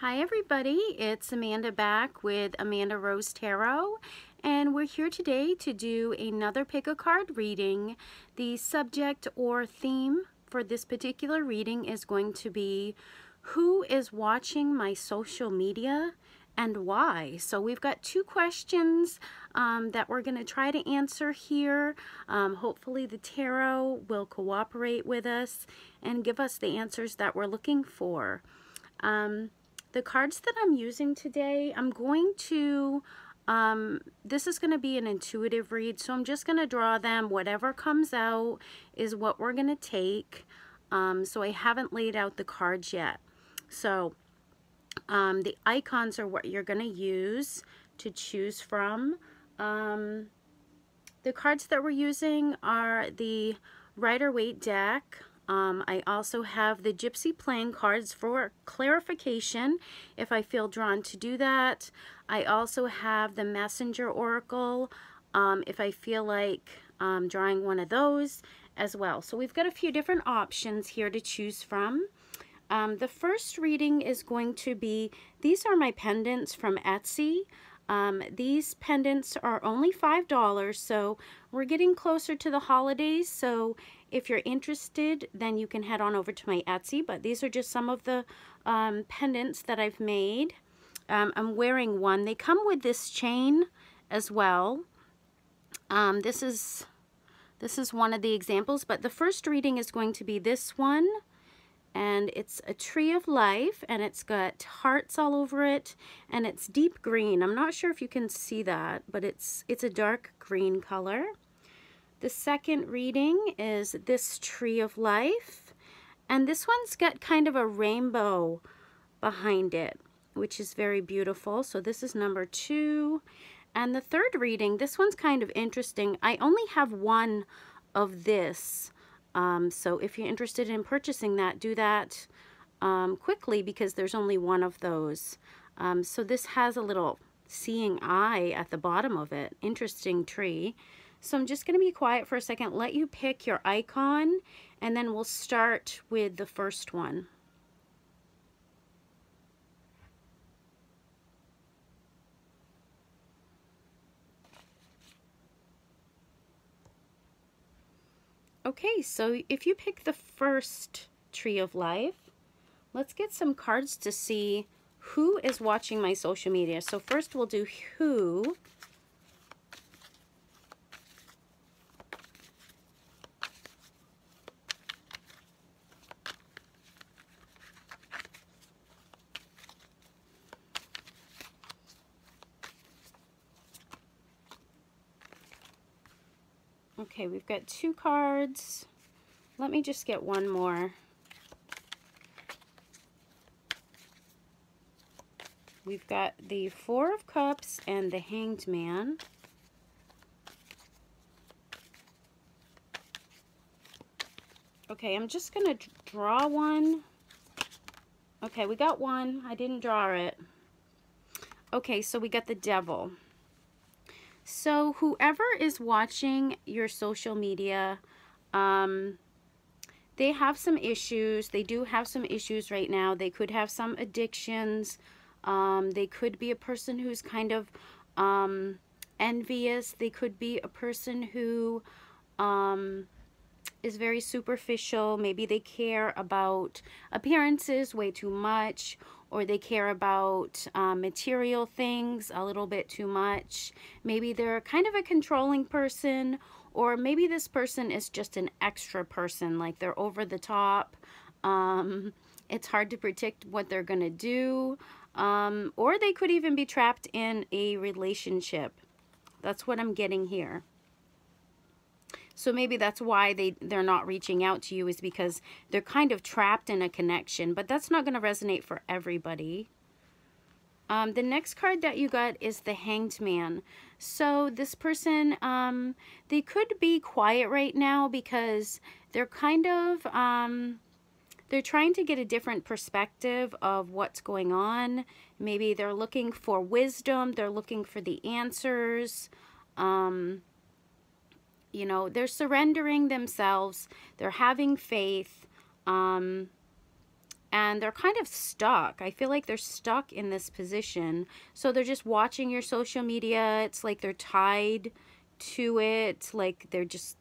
Hi everybody, it's Amanda back with Amanda Rose Tarot and we're here today to do another pick a card reading. The subject or theme for this particular reading is going to be who is watching my social media and why. So we've got two questions um, that we're going to try to answer here. Um, hopefully the tarot will cooperate with us and give us the answers that we're looking for. Um, the cards that I'm using today, I'm going to, um, this is going to be an intuitive read, so I'm just going to draw them. Whatever comes out is what we're going to take. Um, so I haven't laid out the cards yet. So um, the icons are what you're going to use to choose from. Um, the cards that we're using are the Rider-Waite deck, um, I also have the Gypsy playing cards for clarification if I feel drawn to do that. I also have the Messenger Oracle um, if I feel like um, drawing one of those as well. So we've got a few different options here to choose from. Um, the first reading is going to be, these are my pendants from Etsy. Um, these pendants are only $5, so we're getting closer to the holidays, so if you're interested, then you can head on over to my Etsy, but these are just some of the um, pendants that I've made. Um, I'm wearing one. They come with this chain as well. Um, this is this is one of the examples, but the first reading is going to be this one. And it's a tree of life, and it's got hearts all over it, and it's deep green. I'm not sure if you can see that, but it's it's a dark green color. The second reading is this Tree of Life. And this one's got kind of a rainbow behind it, which is very beautiful. So this is number two. And the third reading, this one's kind of interesting. I only have one of this. Um, so if you're interested in purchasing that, do that um, quickly because there's only one of those. Um, so this has a little seeing eye at the bottom of it. Interesting tree. So I'm just going to be quiet for a second, let you pick your icon, and then we'll start with the first one. Okay, so if you pick the first Tree of Life, let's get some cards to see who is watching my social media. So first we'll do who, Okay, we've got two cards. Let me just get one more. We've got the Four of Cups and the Hanged Man. Okay, I'm just going to draw one. Okay, we got one. I didn't draw it. Okay, so we got the Devil. So whoever is watching your social media, um, they have some issues. They do have some issues right now. They could have some addictions. Um, they could be a person who's kind of um, envious. They could be a person who um, is very superficial. Maybe they care about appearances way too much or they care about um, material things a little bit too much. Maybe they're kind of a controlling person or maybe this person is just an extra person, like they're over the top. Um, it's hard to predict what they're going to do. Um, or they could even be trapped in a relationship. That's what I'm getting here. So maybe that's why they, they're not reaching out to you is because they're kind of trapped in a connection. But that's not going to resonate for everybody. Um, the next card that you got is the Hanged Man. So this person, um, they could be quiet right now because they're kind of, um, they're trying to get a different perspective of what's going on. Maybe they're looking for wisdom. They're looking for the answers. Um, you know, they're surrendering themselves. They're having faith. Um, and they're kind of stuck. I feel like they're stuck in this position. So they're just watching your social media. It's like they're tied to it. Like they're just,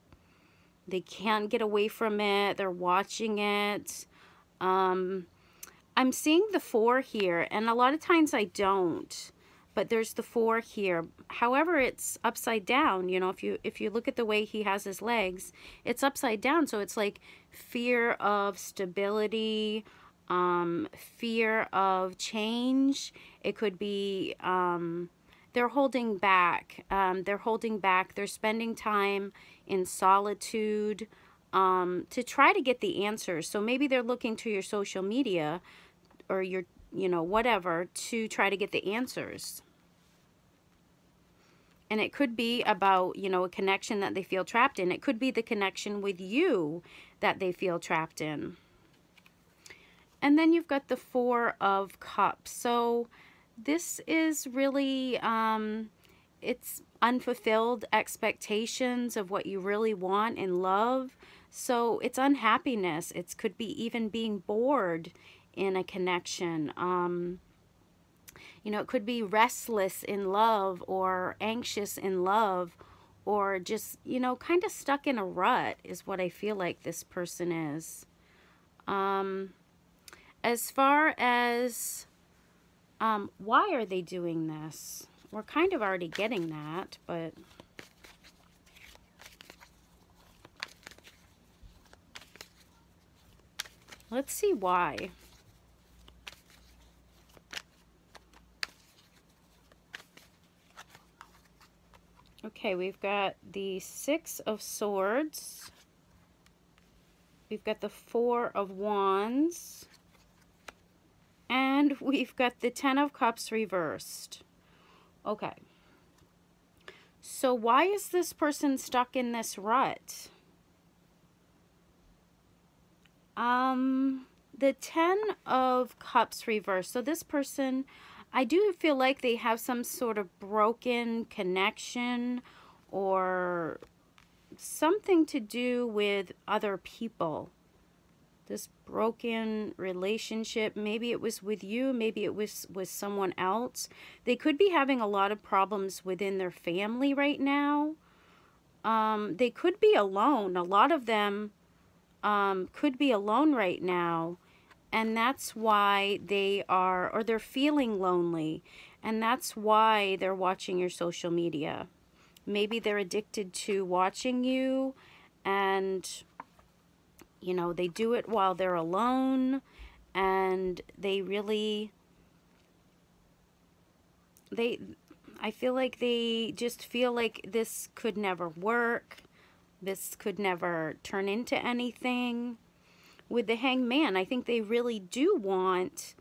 they can't get away from it. They're watching it. Um, I'm seeing the four here, and a lot of times I don't but there's the four here. However, it's upside down. You know, if you if you look at the way he has his legs, it's upside down. So it's like fear of stability, um, fear of change. It could be um, they're holding back. Um, they're holding back. They're spending time in solitude um, to try to get the answers. So maybe they're looking to your social media or your, you know, whatever to try to get the answers. And it could be about, you know, a connection that they feel trapped in. It could be the connection with you that they feel trapped in. And then you've got the Four of Cups. So this is really, um, it's unfulfilled expectations of what you really want in love. So it's unhappiness. It could be even being bored in a connection. Um, you know, it could be restless in love or anxious in love or just, you know, kind of stuck in a rut is what I feel like this person is. Um, as far as um, why are they doing this? We're kind of already getting that, but... Let's see why. Okay, we've got the Six of Swords. We've got the Four of Wands. And we've got the Ten of Cups reversed. Okay. So why is this person stuck in this rut? Um, the Ten of Cups reversed. So this person I do feel like they have some sort of broken connection or something to do with other people. This broken relationship, maybe it was with you, maybe it was with someone else. They could be having a lot of problems within their family right now. Um, they could be alone. A lot of them um, could be alone right now and that's why they are or they're feeling lonely. And that's why they're watching your social media. Maybe they're addicted to watching you and you know they do it while they're alone and they really they I feel like they just feel like this could never work. This could never turn into anything with the hangman, I think they really do want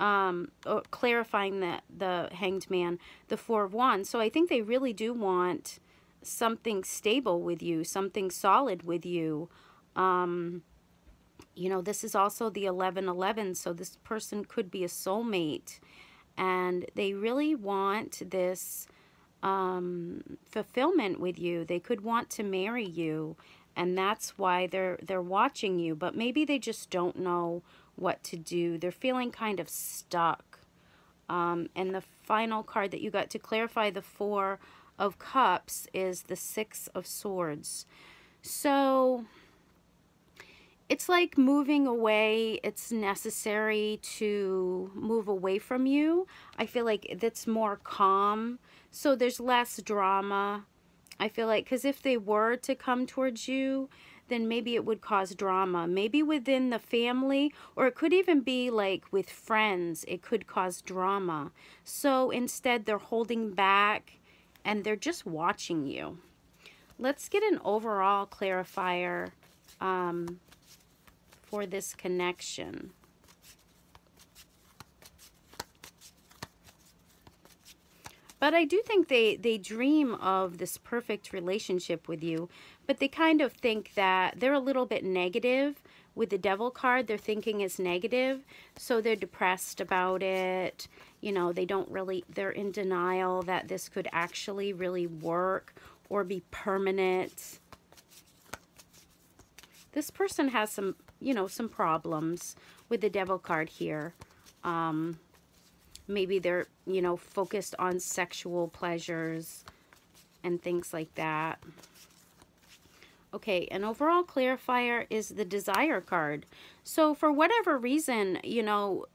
um, uh, clarifying the, the hanged man, the four of wands. So I think they really do want something stable with you, something solid with you. Um, you know, this is also the 1111, so this person could be a soulmate. And they really want this um, fulfillment with you. They could want to marry you and that's why they're they're watching you but maybe they just don't know what to do. They're feeling kind of stuck. Um, and the final card that you got to clarify the four of cups is the six of swords. So it's like moving away. It's necessary to move away from you. I feel like that's more calm. So there's less drama I feel like, because if they were to come towards you, then maybe it would cause drama. Maybe within the family, or it could even be like with friends, it could cause drama. So instead, they're holding back and they're just watching you. Let's get an overall clarifier um, for this connection. But I do think they, they dream of this perfect relationship with you, but they kind of think that they're a little bit negative with the devil card. They're thinking is negative, so they're depressed about it. You know, they don't really, they're in denial that this could actually really work or be permanent. This person has some, you know, some problems with the devil card here. Um, maybe they're, you know, focused on sexual pleasures and things like that. Okay, an overall clarifier is the desire card. So for whatever reason, you know,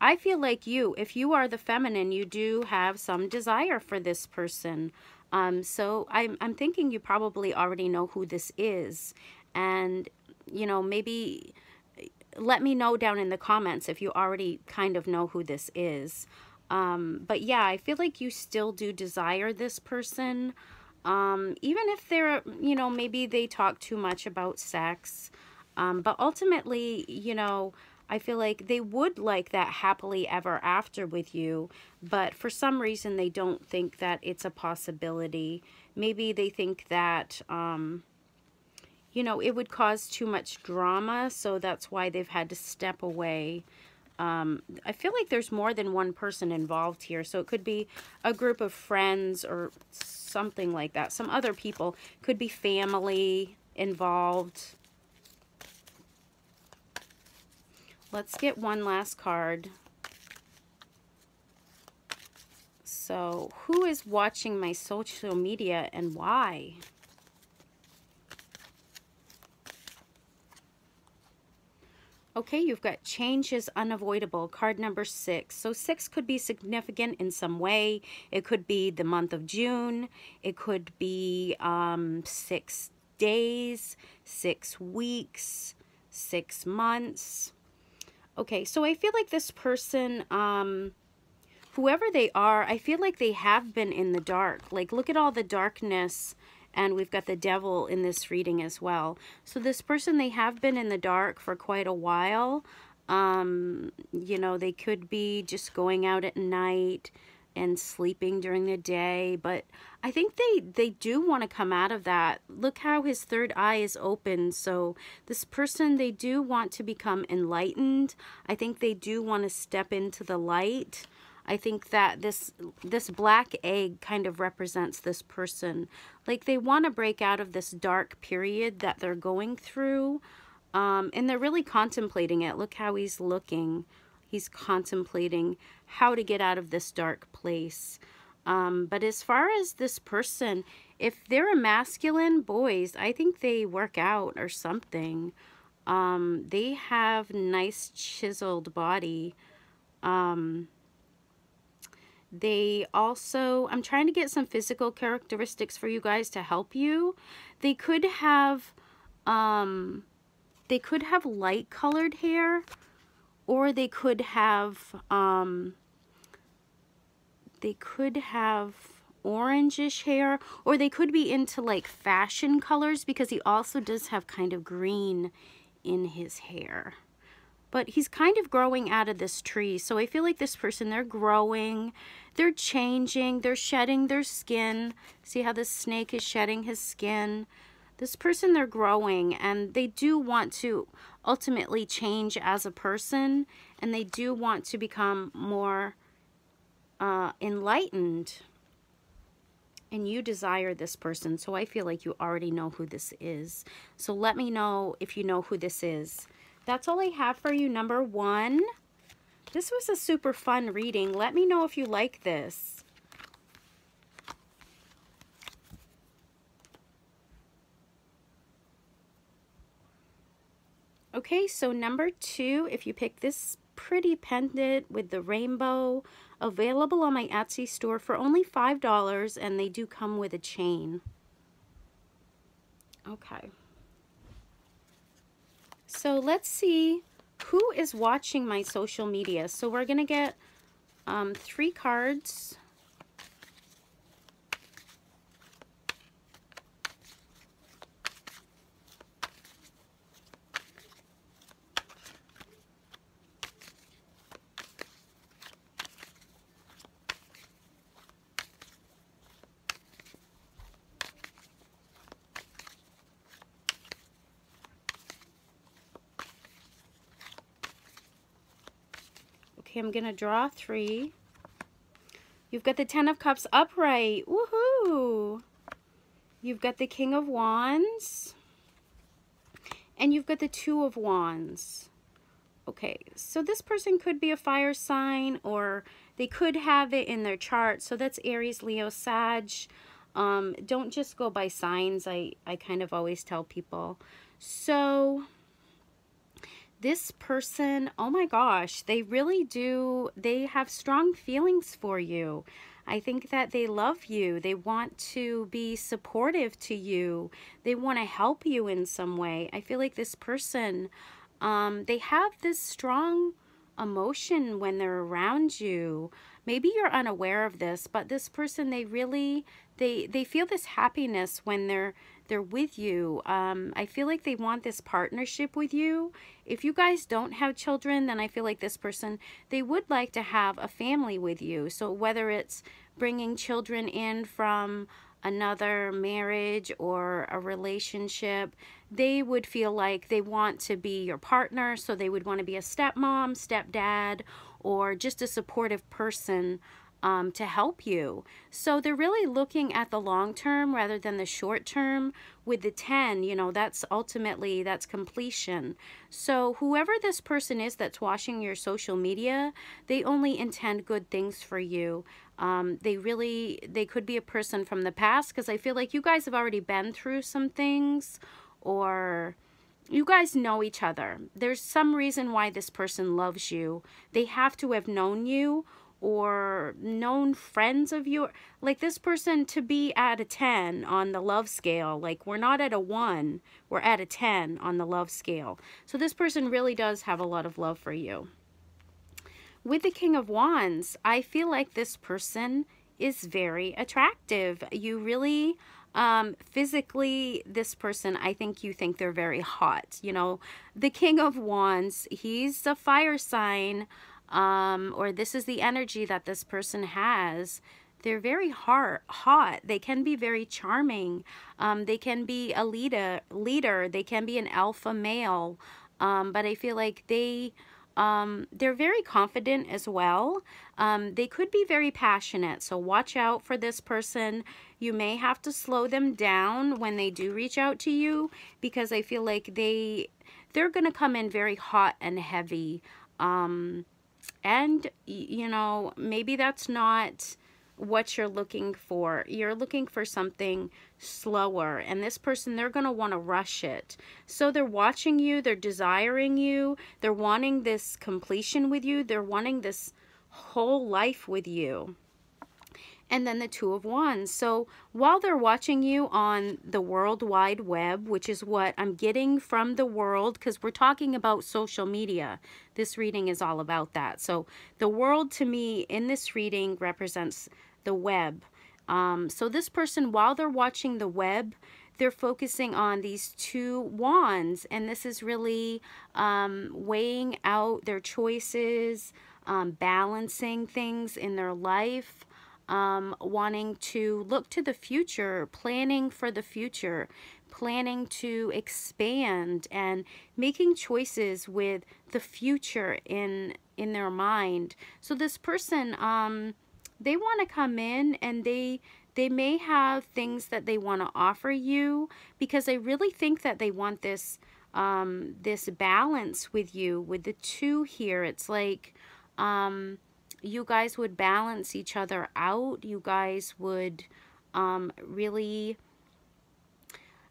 I feel like you, if you are the feminine, you do have some desire for this person. Um, so I'm, I'm thinking you probably already know who this is. And, you know, maybe let me know down in the comments if you already kind of know who this is. Um, but yeah, I feel like you still do desire this person. Um, even if they're, you know, maybe they talk too much about sex. Um, but ultimately, you know, I feel like they would like that happily ever after with you, but for some reason they don't think that it's a possibility. Maybe they think that, um, you know, it would cause too much drama, so that's why they've had to step away. Um, I feel like there's more than one person involved here, so it could be a group of friends or something like that. Some other people. Could be family involved. Let's get one last card. So, who is watching my social media and why? Okay, you've got change is unavoidable, card number six. So six could be significant in some way. It could be the month of June. It could be um, six days, six weeks, six months. Okay, so I feel like this person, um, whoever they are, I feel like they have been in the dark. Like, look at all the darkness and we've got the devil in this reading as well. So this person, they have been in the dark for quite a while. Um, you know, they could be just going out at night and sleeping during the day, but I think they, they do want to come out of that. Look how his third eye is open. So this person, they do want to become enlightened. I think they do want to step into the light. I think that this this black egg kind of represents this person. Like they want to break out of this dark period that they're going through. Um, and they're really contemplating it. Look how he's looking. He's contemplating how to get out of this dark place. Um, but as far as this person, if they're a masculine, boys, I think they work out or something. Um, they have nice chiseled body. Um, they also, I'm trying to get some physical characteristics for you guys to help you. They could have, um, they could have light colored hair or they could have, um, they could have orangish hair or they could be into like fashion colors because he also does have kind of green in his hair but he's kind of growing out of this tree. So I feel like this person, they're growing, they're changing, they're shedding their skin. See how this snake is shedding his skin? This person, they're growing and they do want to ultimately change as a person and they do want to become more uh, enlightened. And you desire this person, so I feel like you already know who this is. So let me know if you know who this is that's all I have for you, number one. This was a super fun reading. Let me know if you like this. Okay, so number two, if you pick this pretty pendant with the rainbow, available on my Etsy store for only $5, and they do come with a chain. Okay. So let's see who is watching my social media. So we're going to get um, three cards I'm going to draw three. You've got the Ten of Cups upright. Woohoo! You've got the King of Wands. And you've got the Two of Wands. Okay, so this person could be a fire sign or they could have it in their chart. So that's Aries, Leo, Sag. Um, don't just go by signs. I, I kind of always tell people. So this person, oh my gosh, they really do, they have strong feelings for you. I think that they love you. They want to be supportive to you. They want to help you in some way. I feel like this person um, they have this strong emotion when they're around you. Maybe you're unaware of this, but this person, they really, they, they feel this happiness when they're, they're with you. Um, I feel like they want this partnership with you. If you guys don't have children, then I feel like this person, they would like to have a family with you. So whether it's bringing children in from another marriage or a relationship, they would feel like they want to be your partner. So they would want to be a stepmom, stepdad, or just a supportive person um, to help you. So they're really looking at the long term rather than the short term. With the 10, you know, that's ultimately, that's completion. So whoever this person is that's watching your social media, they only intend good things for you. Um, they really, they could be a person from the past because I feel like you guys have already been through some things or you guys know each other. There's some reason why this person loves you. They have to have known you or known friends of you like this person to be at a 10 on the love scale like we're not at a 1 we're at a 10 on the love scale. So this person really does have a lot of love for you. With the king of wands i feel like this person is very attractive. You really um, physically this person i think you think they're very hot you know? The king of wands he's a fire sign um, or this is the energy that this person has, they're very hard, hot. They can be very charming. Um, they can be a leader, leader. They can be an alpha male. Um, but I feel like they, um, they're very confident as well. Um, they could be very passionate. So watch out for this person. You may have to slow them down when they do reach out to you because I feel like they, they're going to come in very hot and heavy. Um, and you know maybe that's not what you're looking for. You're looking for something slower and this person they're going to want to rush it. So they're watching you they're desiring you they're wanting this completion with you they're wanting this whole life with you and then the Two of Wands. So while they're watching you on the World Wide Web, which is what I'm getting from the world, because we're talking about social media, this reading is all about that. So the world to me in this reading represents the web. Um, so this person, while they're watching the web, they're focusing on these two wands, and this is really um, weighing out their choices, um, balancing things in their life, um, wanting to look to the future, planning for the future, planning to expand and making choices with the future in in their mind. So this person, um, they want to come in and they they may have things that they want to offer you because I really think that they want this um, this balance with you with the two here. It's like um, you guys would balance each other out. You guys would um, really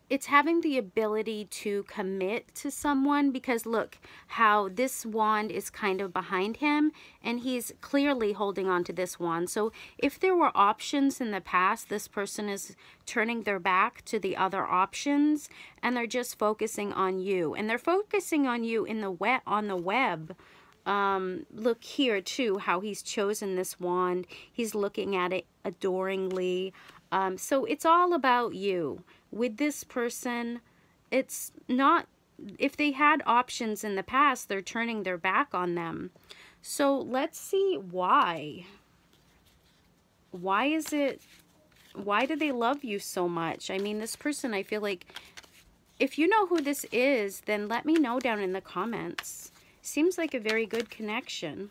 it's having the ability to commit to someone because look how this wand is kind of behind him and he's clearly holding on to this wand. So if there were options in the past, this person is turning their back to the other options and they're just focusing on you. And they're focusing on you in the wet on the web um, look here too, how he's chosen this wand. He's looking at it adoringly. Um, so it's all about you. With this person, it's not, if they had options in the past, they're turning their back on them. So let's see why. Why is it, why do they love you so much? I mean, this person, I feel like, if you know who this is, then let me know down in the comments. Seems like a very good connection.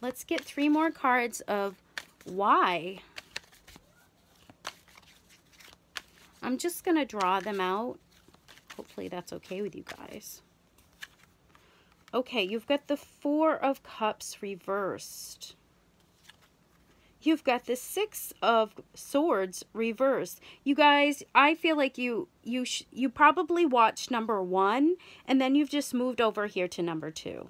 Let's get three more cards of why. I'm just going to draw them out. Hopefully that's okay with you guys. Okay, you've got the Four of Cups reversed. You've got the Six of Swords reversed. You guys, I feel like you you you probably watched number one, and then you've just moved over here to number two.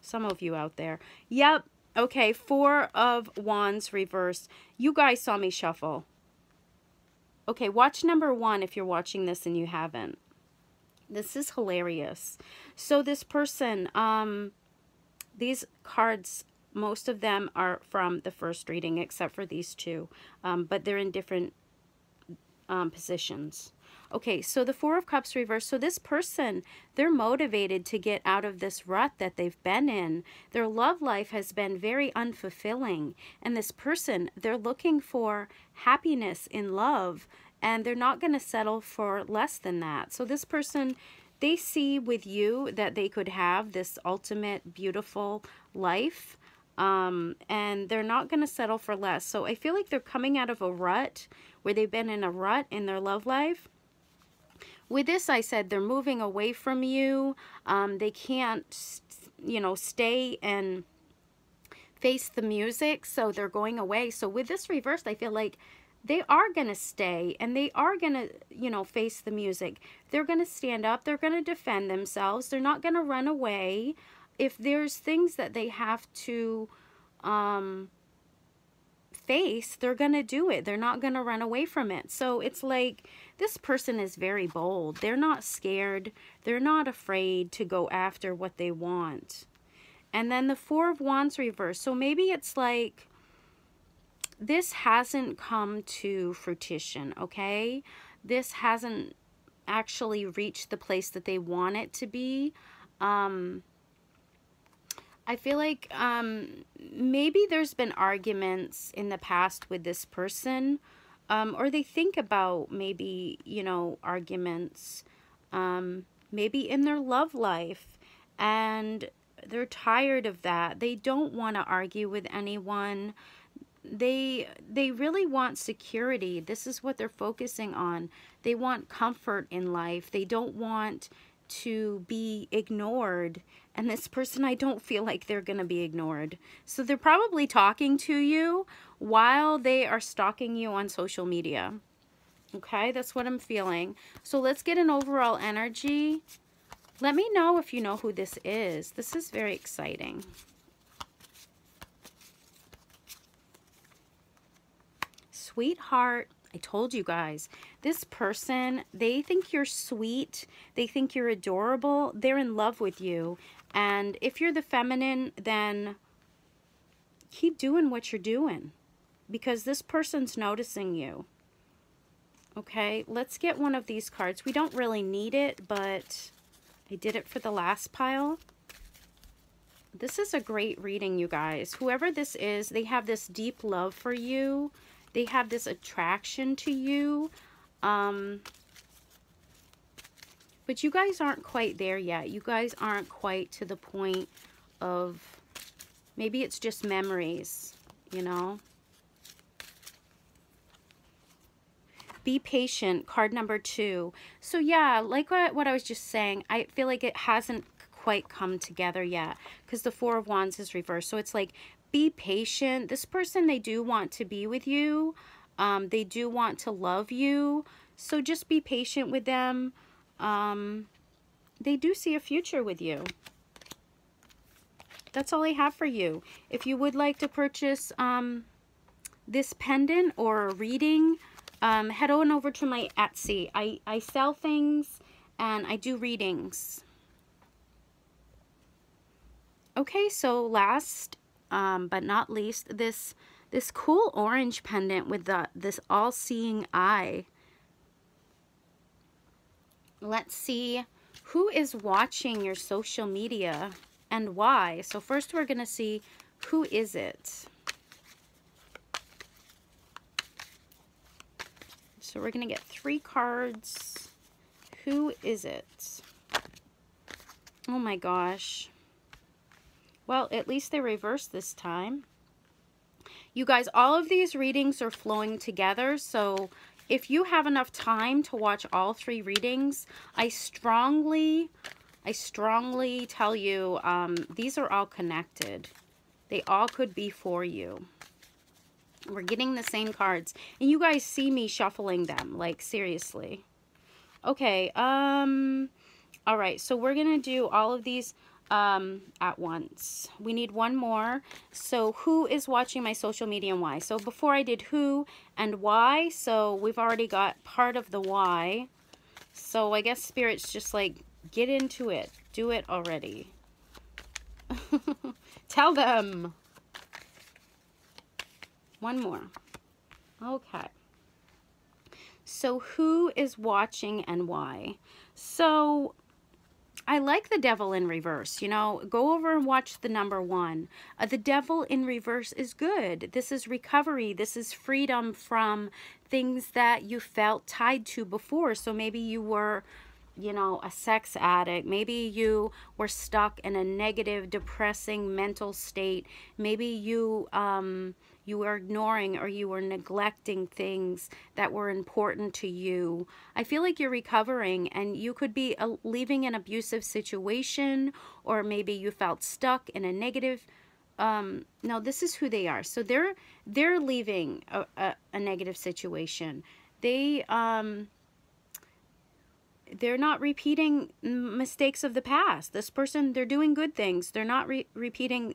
Some of you out there. Yep. Okay, Four of Wands reversed. You guys saw me shuffle. Okay, watch number one if you're watching this and you haven't. This is hilarious. So this person, um, these cards, most of them are from the first reading except for these two, um, but they're in different um, positions. Okay, so the Four of Cups reversed. So this person, they're motivated to get out of this rut that they've been in. Their love life has been very unfulfilling. And this person, they're looking for happiness in love, and they're not going to settle for less than that. So this person, they see with you that they could have this ultimate beautiful life um, and they're not going to settle for less. So I feel like they're coming out of a rut where they've been in a rut in their love life. With this, I said they're moving away from you. Um, they can't, you know, stay and face the music, so they're going away. So with this reversed, I feel like they are going to stay and they are going to, you know, face the music. They're going to stand up. They're going to defend themselves. They're not going to run away. If there's things that they have to um, face, they're going to do it. They're not going to run away from it. So it's like this person is very bold. They're not scared. They're not afraid to go after what they want. And then the Four of Wands reverse. So maybe it's like this hasn't come to fruition, okay? This hasn't actually reached the place that they want it to be. Um, I feel like um, maybe there's been arguments in the past with this person, um, or they think about maybe, you know, arguments, um, maybe in their love life, and they're tired of that. They don't want to argue with anyone. They they really want security. This is what they're focusing on. They want comfort in life. They don't want to be ignored. And this person I don't feel like they're going to be ignored. So they're probably talking to you while they are stalking you on social media. Okay that's what I'm feeling. So let's get an overall energy. Let me know if you know who this is. This is very exciting. Sweetheart. I told you guys, this person, they think you're sweet. They think you're adorable. They're in love with you. And if you're the feminine, then keep doing what you're doing because this person's noticing you. Okay, let's get one of these cards. We don't really need it, but I did it for the last pile. This is a great reading, you guys. Whoever this is, they have this deep love for you they have this attraction to you. Um, but you guys aren't quite there yet. You guys aren't quite to the point of, maybe it's just memories, you know. Be patient, card number two. So yeah, like what, what I was just saying, I feel like it hasn't quite come together yet because the Four of Wands is reversed. So it's like be patient. This person, they do want to be with you. Um, they do want to love you. So just be patient with them. Um, they do see a future with you. That's all I have for you. If you would like to purchase um, this pendant or a reading, um, head on over to my Etsy. I, I sell things and I do readings. Okay, so last um, but not least, this this cool orange pendant with the this all-seeing eye. Let's see who is watching your social media and why. So first we're going to see who is it. So we're going to get three cards. Who is it? Oh my gosh. Well, at least they reversed this time. You guys, all of these readings are flowing together, so if you have enough time to watch all three readings, I strongly I strongly tell you, um, these are all connected. They all could be for you. We're getting the same cards. And you guys see me shuffling them. Like, seriously. Okay. Um. All right. So we're going to do all of these um, at once. We need one more. So who is watching my social media and why? So before I did who and why. So we've already got part of the why. So I guess Spirit's just like, get into it. Do it already. Tell them. One more. Okay. So who is watching and why? So I like the devil in reverse. You know, go over and watch the number one. Uh, the devil in reverse is good. This is recovery. This is freedom from things that you felt tied to before. So maybe you were you know, a sex addict. Maybe you were stuck in a negative, depressing mental state. Maybe you, um, you were ignoring or you were neglecting things that were important to you. I feel like you're recovering and you could be uh, leaving an abusive situation or maybe you felt stuck in a negative um no this is who they are so they're they're leaving a, a, a negative situation they um they're not repeating mistakes of the past. This person, they're doing good things. They're not re repeating.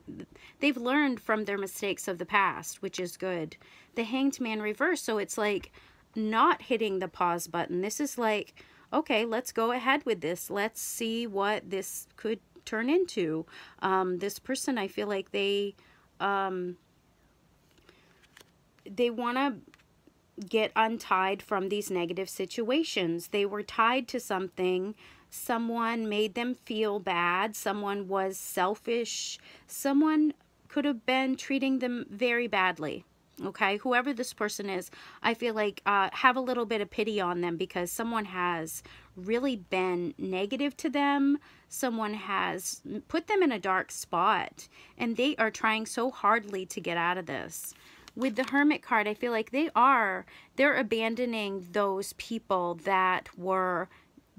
They've learned from their mistakes of the past, which is good. The Hanged Man reverse. So it's like not hitting the pause button. This is like, okay, let's go ahead with this. Let's see what this could turn into. Um, this person, I feel like they, um, they want to get untied from these negative situations. They were tied to something. Someone made them feel bad. Someone was selfish. Someone could have been treating them very badly. Okay, whoever this person is, I feel like uh, have a little bit of pity on them because someone has really been negative to them. Someone has put them in a dark spot and they are trying so hardly to get out of this with the hermit card i feel like they are they're abandoning those people that were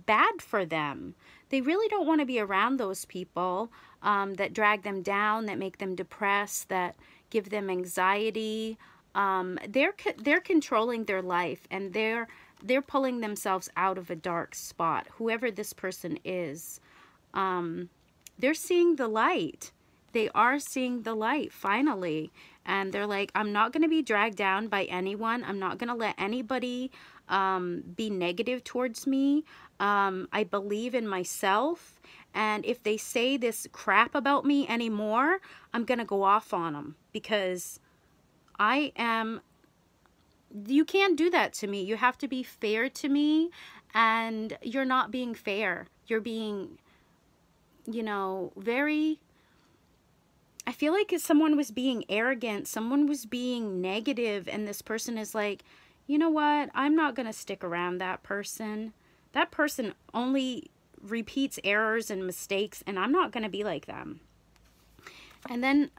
bad for them. They really don't want to be around those people um, that drag them down that make them depressed that give them anxiety. Um, they're they're controlling their life and they're they're pulling themselves out of a dark spot whoever this person is. Um, they're seeing the light they are seeing the light finally. And they're like i'm not going to be dragged down by anyone. I'm not going to let anybody um, be negative towards me. Um, i believe in myself. And if they say this crap about me anymore i'm going to go off on them because i am you can't do that to me. You have to be fair to me. And you're not being fair. You're being you know very I feel like someone was being arrogant, someone was being negative, and this person is like, you know what? I'm not going to stick around that person. That person only repeats errors and mistakes, and I'm not going to be like them. And then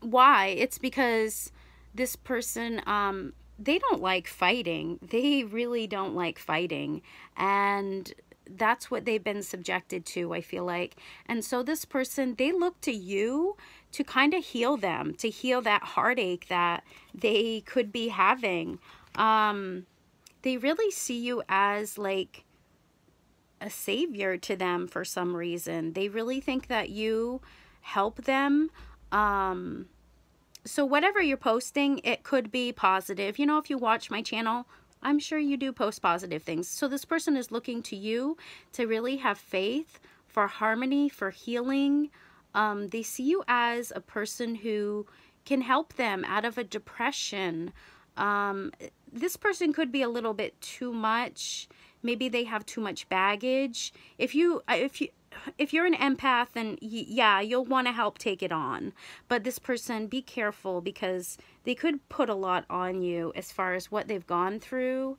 why? It's because this person, um, they don't like fighting. They really don't like fighting. And that's what they've been subjected to, I feel like. And so this person, they look to you to kind of heal them, to heal that heartache that they could be having. Um, they really see you as like a savior to them for some reason. They really think that you help them. Um, so whatever you're posting, it could be positive. You know, if you watch my channel, I'm sure you do post positive things. So this person is looking to you to really have faith for harmony, for healing, um, they see you as a person who can help them out of a depression. Um, this person could be a little bit too much. Maybe they have too much baggage. If you, if you, if you're an empath, then yeah, you'll want to help take it on. But this person, be careful because they could put a lot on you as far as what they've gone through.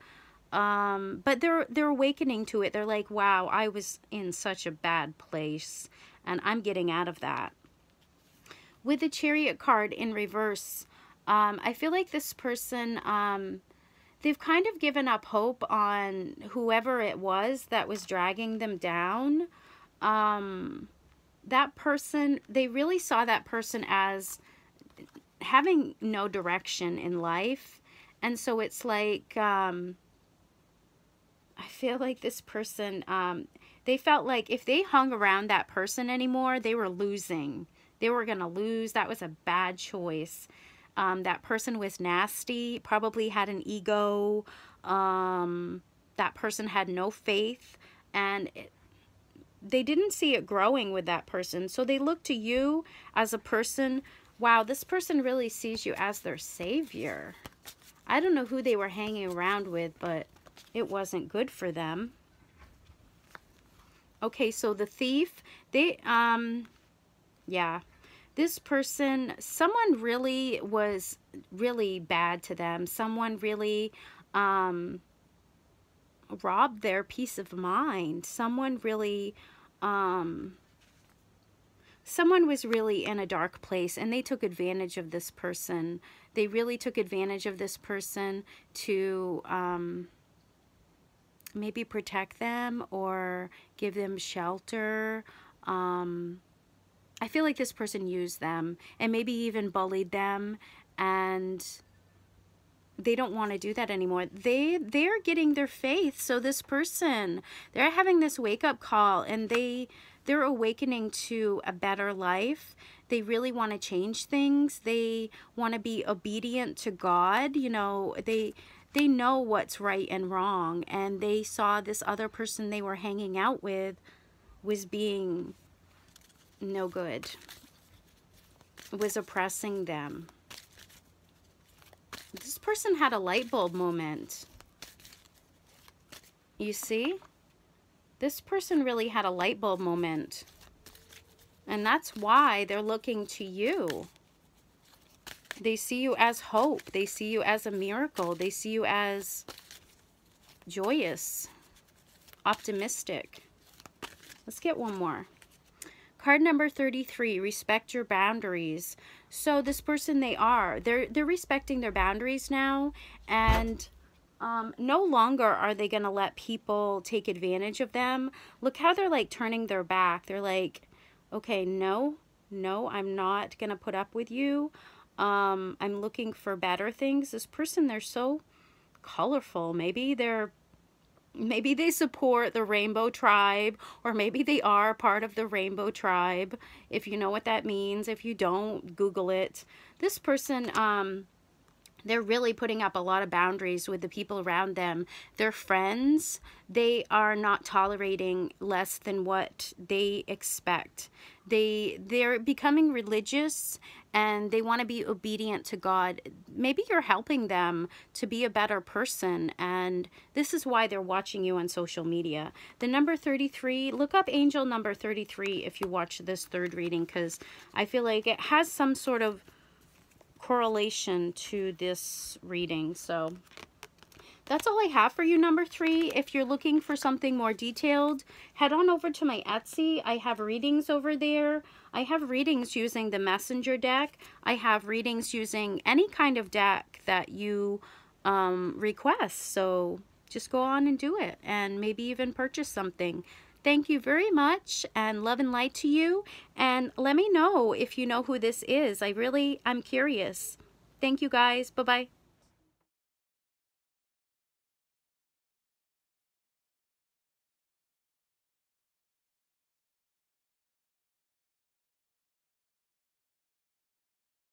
Um, but they're they're awakening to it. They're like, wow, I was in such a bad place and I'm getting out of that. With the chariot card in reverse, um, I feel like this person, um, they've kind of given up hope on whoever it was that was dragging them down. Um, that person, they really saw that person as having no direction in life. And so it's like, um, I feel like this person, um, they felt like if they hung around that person anymore, they were losing. They were going to lose. That was a bad choice. Um, that person was nasty, probably had an ego. Um, that person had no faith. And it, they didn't see it growing with that person. So they look to you as a person. Wow, this person really sees you as their savior. I don't know who they were hanging around with, but it wasn't good for them. Okay, so the thief, they, um, yeah, this person, someone really was really bad to them. Someone really, um, robbed their peace of mind. Someone really, um, someone was really in a dark place and they took advantage of this person. They really took advantage of this person to, um, maybe protect them or give them shelter. Um, I feel like this person used them and maybe even bullied them and they don't want to do that anymore. They they're getting their faith. So this person, they're having this wake up call and they they're awakening to a better life. They really want to change things. They want to be obedient to God. You know, they they know what's right and wrong and they saw this other person they were hanging out with was being no good was oppressing them this person had a light bulb moment you see this person really had a light bulb moment and that's why they're looking to you they see you as hope. They see you as a miracle. They see you as joyous, optimistic. Let's get one more. Card number 33, respect your boundaries. So this person, they are. They're, they're respecting their boundaries now. And um, no longer are they going to let people take advantage of them. Look how they're like turning their back. They're like, okay, no, no, I'm not going to put up with you um, I'm looking for better things. This person, they're so colorful. Maybe they're maybe they support the rainbow tribe or maybe they are part of the rainbow tribe if you know what that means. If you don't google it. This person um they're really putting up a lot of boundaries with the people around them. Their friends, they are not tolerating less than what they expect. They they're becoming religious and they want to be obedient to God. Maybe you're helping them to be a better person and this is why they're watching you on social media. The number 33, look up angel number 33 if you watch this third reading cuz I feel like it has some sort of correlation to this reading. So that's all I have for you, number three. If you're looking for something more detailed, head on over to my Etsy. I have readings over there. I have readings using the messenger deck. I have readings using any kind of deck that you um, request. So just go on and do it and maybe even purchase something. Thank you very much and love and light to you. And let me know if you know who this is. I really, I'm curious. Thank you guys. Bye-bye.